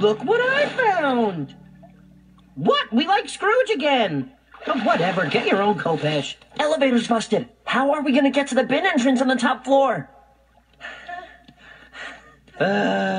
Look what I found! What? We like Scrooge again! But whatever, get your own khopesh. Elevator's busted. How are we gonna get to the bin entrance on the top floor? Uh...